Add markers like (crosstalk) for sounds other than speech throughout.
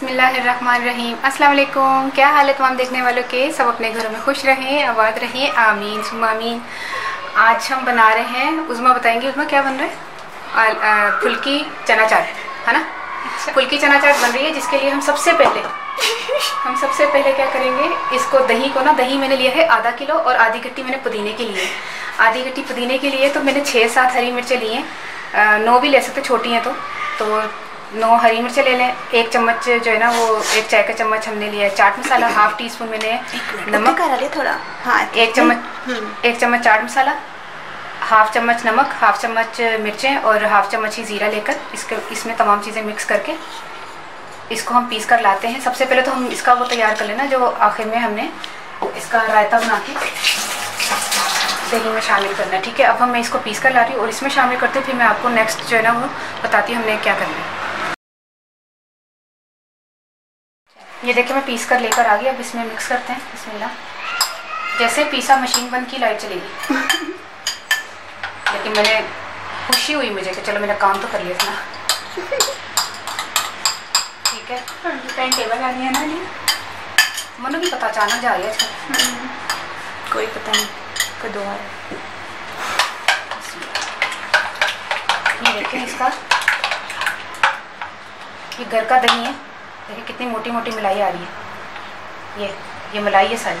अस्सलाम वालेकुम क्या हाल है तमाम देखने वालों के? सब अपने घरों में खुश रहें आबाद रहें। आमीन सुम आमीन। आज हम बना रहे हैं उज़मा बताएँगे उज़मा क्या बन रहा है? फुल्की चना चाट है ना? अच्छा। फुल्की चना चाट बन रही है जिसके लिए हम सबसे पहले हम सबसे पहले क्या करेंगे इसको दही को ना दही मैंने लिया है आधा किलो और आधी गट्टी मैंने पुदीने के लिए आधी गट्टी पुदीने के लिए तो मैंने छः सात हरी मिर्चें ली हैं। नौ भी ले सकते छोटी हैं तो। तो नौ हरी मिर्च ले लें एक चम्मच जो है ना वो एक चाय का चम्मच हमने लिया है chaat masala half teaspoon मैंने नमक। करा लिया थोड़ा। हाँ एक चम्मच हम्म। एक चम्मच चाट मसाला हाफ़ चम्मच नमक हाफ़ चम्मच मिर्चें और हाफ़ चम्मच ही ज़ीरा लेकर इसके इसमें तमाम चीज़ें मिक्स करके इसको हम पीस कर लाते हैं। सबसे पहले तो हम इसका वो तैयार कर लेना जो आखिर में हमने इसका रायता बना के दही में शामिल करना ठीक है? अब हम मैं इसको पीस कर ला रही हूँ और इसमें शामिल करते हैं फिर मैं आपको नेक्स्ट जो है ना वो बताती हूँ हमने क्या करना है। ये देखिए मैं पीस कर लेकर आ गई अब इसमें मिक्स करते हैं। बिस्मिल्लाह। जैसे पीसा मशीन बंद की लाइट चलेगी। (laughs) लेकिन मैंने खुशी हुई मुझे कि चलो मेरा काम तो कर लिया था ठीक है। टाइम टेबल आ गया ना मनु भी पता अचानक जा रही है हम्म। कोई पता नहीं कोई दो ये देखें इसका। ये घर का दही है। देखिए कितनी मोटी मोटी मलाई आ रही है। ये ये मलाई है सारी।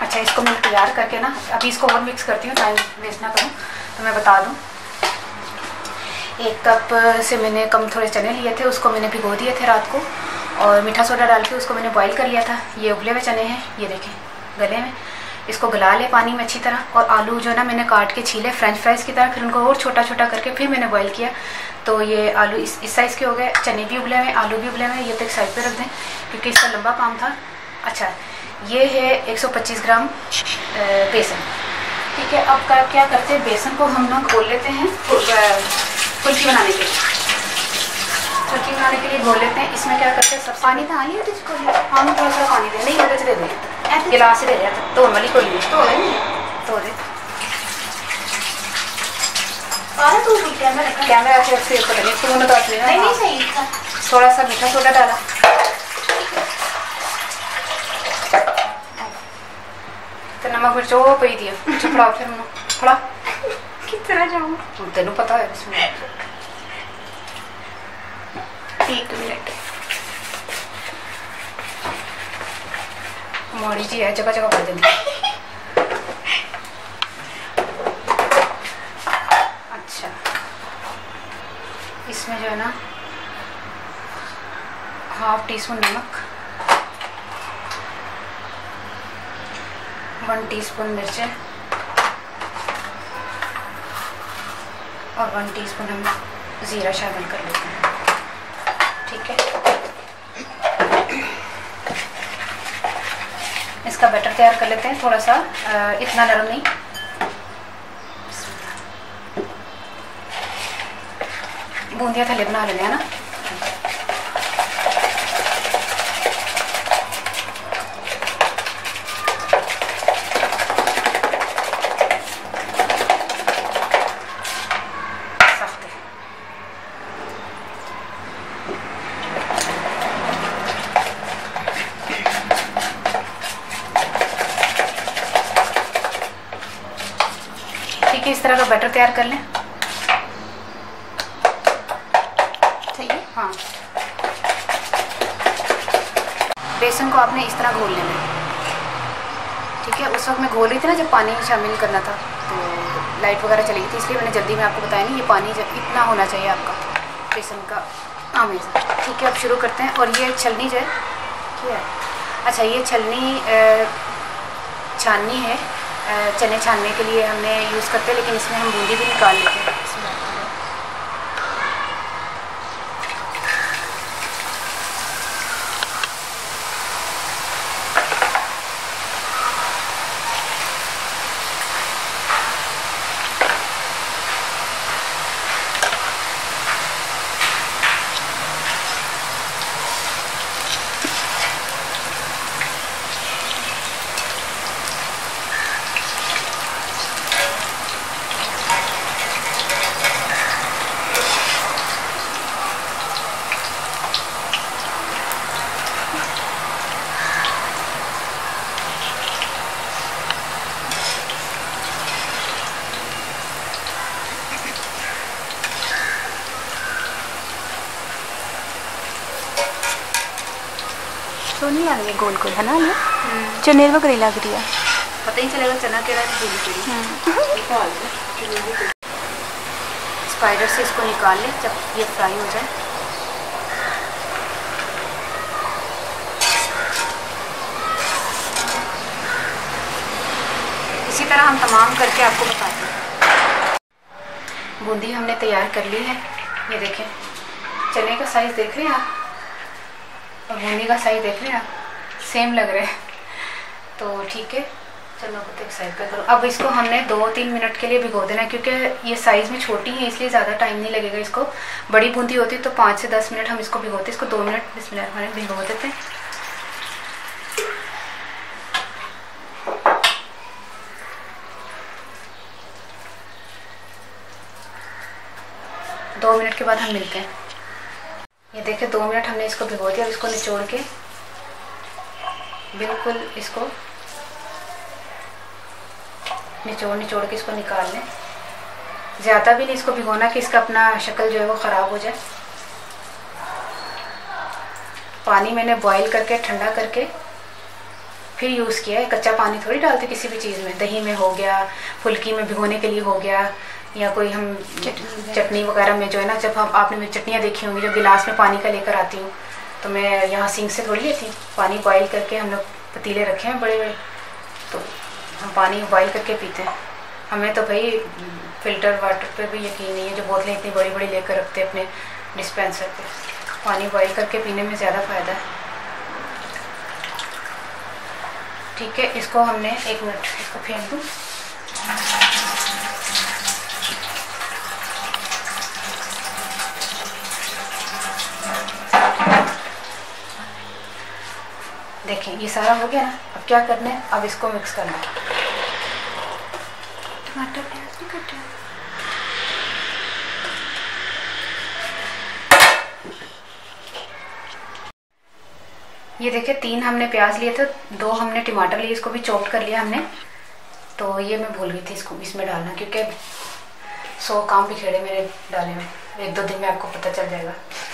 अच्छा इसको मैं तैयार करके ना, अभी इसको और मिक्स करती हूँ टाइम वेस्ट ना करूँ तो मैं बता दूँ। एक कप से मैंने कम थोड़े चने लिए थे, उसको मैंने भिगो दिए थे रात को, और मीठा सोडा डाल के उसको मैंने बॉईल कर लिया था। ये उबले हुए चने हैं, ये देखें, गले में। इसको गला ले पानी में अच्छी तरह और आलू जो है ना मैंने काट के छीले फ्रेंच फ्राइज़ की तरह फिर उनको और छोटा छोटा करके फिर मैंने बॉईल किया। तो ये आलू इस इस साइज़ के हो गए चने भी उबले हुए आलू भी उबले हुए ये तो एक साइड पर रख दें क्योंकि इसका लंबा काम था। अच्छा ये है 125 ग्राम बेसन। ठीक है अब क्या करते हैं बेसन को हम लोग घोल लेते हैं फुल्की बनाने के लिए। फुल्की बनाने के लिए घोल लेते हैं इसमें क्या करते हैं सब पानी तो आई है इसको हम थोड़ा सा पानी दे नहीं मदद दे दें। गिलास दे रहे तो वाली कोई नहीं तो तो दे कैमरा से पता नहीं नहीं नहीं सही थोड़ा सा मीठा सोडा डाला तो नमक मिर्च वो पी दिया फड़ा फिर फड़ा कितना जाऊँ तेन पता है एक मिनट माड़ी जी है जगह जगह पड़ जाती अच्छा इसमें जो है ना हाफ़ टी स्पून नमक. वन टीस्पून मिर्चें. और वन टीस्पून हम ज़ीरा शामिल कर लेते हैं ठीक है इसका बैटर तैयार कर लेते हैं थोड़ा सा इतना नरम नहीं। बूंदिया थले बना लेना है ना इस तरह का बटर तैयार कर लें। सही है? हाँ। बेसन को आपने इस तरह घोल लेना ठीक है? उस वक्त मैं घोल रही थी ना, जब पानी शामिल करना था तो लाइट वगैरह चली गई थी, इसलिए मैंने जल्दी में आपको बताया नहीं, ये पानी जब इतना होना चाहिए आपका, बेसन का हमेशा ठीक है, अब शुरू करते हैं, और ये छलनी जो है, ठीक है? अच्छा ये छलनी छाननी है। चने छानने के लिए हमने यूज़ करते हैं, लेकिन इसमें हम बूंदी भी निकाल लेते हैं। सोनी लग रही गोल गोल है ना ये चनेर वगैरह लग रही है। पता ही चलेगा चना केड़ा पूरी निकाल स्पाइडर से इसको निकाल लें जब ये फ्राई हो जाए। इसी तरह हम तमाम करके आपको बताते हैं। बूंदी हमने तैयार कर ली है। ये देखें चने का साइज़ देख रहे हैं आप? और बूंदी का साइज़ देख रहे हैं सेम लग रहे हैं। तो ठीक है, चलो मैं एक साइड पे करूँ। अब इसको हमने दो तीन मिनट के लिए भिगो देना है, क्योंकि ये साइज़ में छोटी है, इसलिए ज़्यादा टाइम नहीं लगेगा इसको। बड़ी बूंदी होती तो पाँच से दस मिनट हम इसको भिगोते इसको दो मिनट बीस मिनट हमारे भिगो देते हैं। दो मिनट के बाद हम मिलते हैं। ये देखिए, दो मिनट हमने इसको भिगो दिया अब इसको निचोड़ के। बिल्कुल इसको निचोड़ निचोड़ के इसको निकाल लें। ज़्यादा भी नहीं इसको भिगोना कि इसका अपना शक्ल जो है वो ख़राब हो जाए। पानी मैंने बॉईल करके, ठंडा करके फिर यूज़ किया है। कच्चा पानी थोड़ी डालते किसी भी चीज़ में। दही में हो गया, फुल्की में भिगोने के लिए हो गया। या कोई हम चटनी वगैरह में जो है ना, जब हम, आपने मेरी चटनियाँ देखी होंगी, जब गिलास में पानी का लेकर आती हूँ तो मैं यहाँ सिंक से थोड़ी लेती हूँ। पानी बॉईल करके हम लोग पतीले रखे हैं बड़े बड़े तो हम पानी बॉईल करके पीते हैं। हमें तो भाई फ़िल्टर वाटर पे भी यकीन नहीं है, जो बोतलें इतनी बड़ी बड़ी लेकर रखते हैं अपने डिस्पेंसर पे। पानी बॉईल करके पीने में ज़्यादा फ़ायदा है। ठीक है, इसको हमने एक मिनट, इसको फेंक दूँ। देखें, ये सारा हो गया ना, अब क्या करना है? अब इसको मिक्स करना है। टमाटर प्याज भी कटे ये देखिए तीन हमने प्याज लिए थे, दो हमने टमाटर लिए, इसको भी चॉप्ट कर लिया हमने। तो ये मैं भूल गई थी इसको इसमें डालना, क्योंकि सौ काम बिखेड़े मेरे डाले में। एक दो दिन में आपको पता चल जाएगा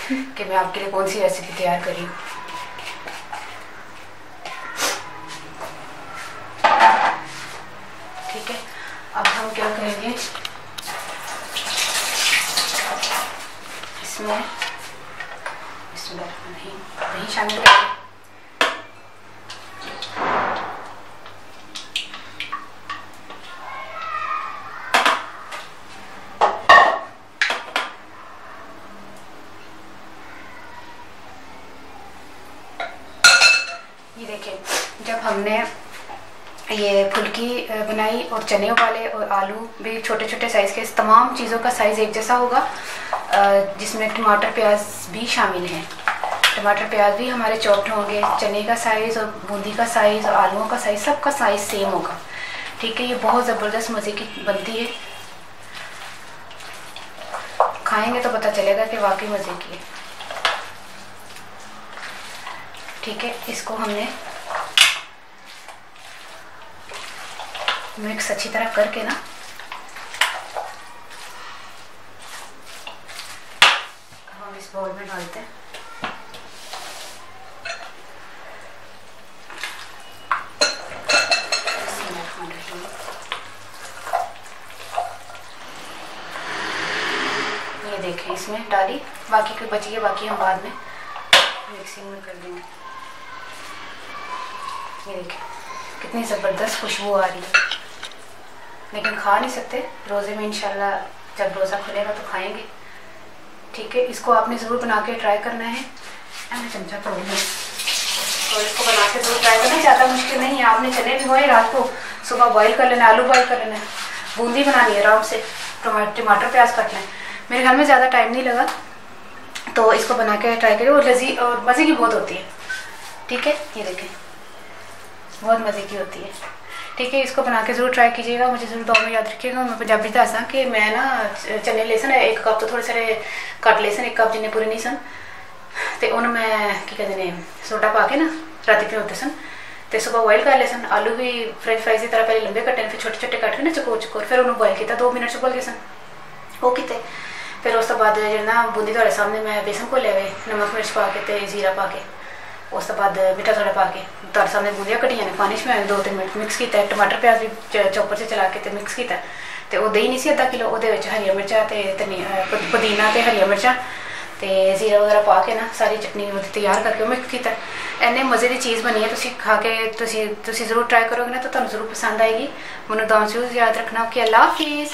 (laughs) कि मैं आपके लिए कौन सी रेसिपी तैयार करी है अब हम क्या करेंगे? इसमें इसमें नहीं नहीं शामिल करेंगे। ये देखिए जब हमने ये फुल्की बनाई और चने वाले और आलू, भी छोटे छोटे साइज़ के, तमाम चीज़ों का साइज़ एक जैसा होगा जिसमें टमाटर, प्याज भी शामिल हैं। टमाटर, प्याज भी हमारे चॉप्ड होंगे, चने का साइज़ और बूंदी का साइज़ और आलूओं का साइज़ सबका साइज़ सेम होगा। ठीक है, ये बहुत ज़बरदस्त मज़े की बनती है। खाएँगे तो पता चलेगा कि वाकई मज़े की है। ठीक है, इसको हमने मिक्स अच्छी तरह करके ना। हम इस बॉल में डालते हैं। ये देखें इसमें डाली, बाकी की बची है, बाकी हम बाद में मिक्सिंग में कर देंगे। ये देखें, कितनी ज़बरदस्त खुशबू आ रही है। लेकिन खा नहीं सकते। रोज़े में इंशाल्लाह जब रोज़ा खुलेगा तो खाएँगे। ठीक है, इसको आपने ज़रूर बना के ट्राई करना है। चमचा तोड़ और इसको बना के ज़रूर ट्राई करना, ज़्यादा मुश्किल नहीं है। आपने चने भिगोए रात को, सुबह बॉईल कर लेना, आलू बॉईल कर लेना। बूंदी बनानी है आराम से टमाटर प्याज काटना है। मेरे घर में ज़्यादा टाइम नहीं लगा। तो इसको बना के ट्राई करिए। और लजी, और मज़े की बहुत होती है। ठीक है, ये देखें। बहुत मज़े की होती है। ठीक है इसको बना के ज़रूर ट्राई कीजिएगा मुझे ज़रूर दुआ में याद रखिएगा मैं पंजाबी दसा कि मैं ना च- चने ले सन एक कप तो थोड़े सारे कट ले सन एक कप जिन्ने पूरे नहीं सन ਤੇ ਉਹਨੂੰ ਮੈਂ ਕੀ ਕਹਿੰਦੇ ਨੇ ਸੋਡਾ ਪਾ ਕੇ ਨਾ ਰਾਤੀ ਭਿਓਤੇ ਸਨ ਤੇ ਸਵੇਰ ਬੋਇਲ ਕਰ ਲਏ ਸਨ ਆਲੂ ਵੀ ਫ੍ਰੈਂਚ ਫ੍ਰਾਈਜ਼ ਦੀ ਤਰ੍ਹਾਂ ਪਹਿਲੇ ਲੰਬੇ ਕੱਟੇ ਨੇ ਫਿਰ ਛੋਟੇ ਛੋਟੇ ਕੱਟ ਕੇ ਨਾ ਚਕੋਰ ਚਕੋਰ ਫਿਰ ਉਹਨੂੰ ਬੋਇਲ ਕੀਤਾ 2 ਮਿੰਟ ਚ ਉਬਲ ਗਏ ਸਨ ਉਹ ਕੀਤੇ ਫਿਰ ਉਸ ਤੋਂ ਬਾਅਦ ਜਿਹੜਾ ਨਾ ਬੂੰਦੀ ਤੁਹਾਡੇ ਸਾਹਮਣੇ ਮੈਂ ਬੇਸਨ ਘੋਲਿਆ ਵੇ ਨਮਕ ਮਿਰਚ ਪਾ ਕੇ ਤੇ ਜ਼ੀਰਾ ਪਾ ਕੇ ਉਸ ਤੋਂ ਬਾਅਦ ਮਿੱਠਾ ਸੋਡਾ ਪਾ ਕੇ ਤੁਹਾਡੇ ਸਾਹਮਣੇ ਗੂੰਦੀਆਂ ਕਟੀਆਂ ਨੇ, ਪਾਣੀ 'ਚ ਮੈਂ ਦੋ ਤਿੰਨ ਮਿੰਟ ਮਿਕਸ ਕੀਤਾ ਟਮਾਟਰ ਪਿਆਜ਼ ਵੀ ਚੌਪਰ 'ਚ ਚਲਾ ਕੇ ਤੇ ਮਿਕਸ ਕੀਤਾ। ਤੇ ਉਹ ਦਹੀਂ ਨਹੀਂ ਸੀ ਅੱਧਾ ਕਿਲੋ, ਉਹਦੇ ਵਿੱਚ ਹਰੀਆਂ ਮਿਰਚਾਂ ਤੇ ਧਨੀਆ ਪੁਦੀਨਾ ਤੇ ਹਰੀਆਂ ਮਿਰਚਾਂ ਤੇ ਜ਼ੀਰਾ ਵਗੈਰਾ ਪਾ ਕੇ ਨਾ ਸਾਰੀ ਚਟਨੀ ਉਹਦੀ ਤਿਆਰ ਕਰਕੇ ਉਹ ਮਿਕਸ ਕੀਤਾ। ਐਨੇ ਮਜ਼ੇ ਦੀ ਚੀਜ਼ ਬਣੀ ਹੈ, ਤੁਸੀਂ ਖਾ ਕੇ ਤੁਸੀਂ ਤੁਸੀਂ ਜ਼ਰੂਰ ਟਰਾਈ ਕਰੋਗੇ ਨਾ ਤਾਂ ਤੁਹਾਨੂੰ ਜ਼ਰੂਰ ਪਸੰਦ ਆਏਗੀ। ਮੈਨੂੰ ਦਾਂ ਯਾਦ ਰੱਖਣਾ। ਕਿ ਅੱਲਾ ਹਾਫਿਜ਼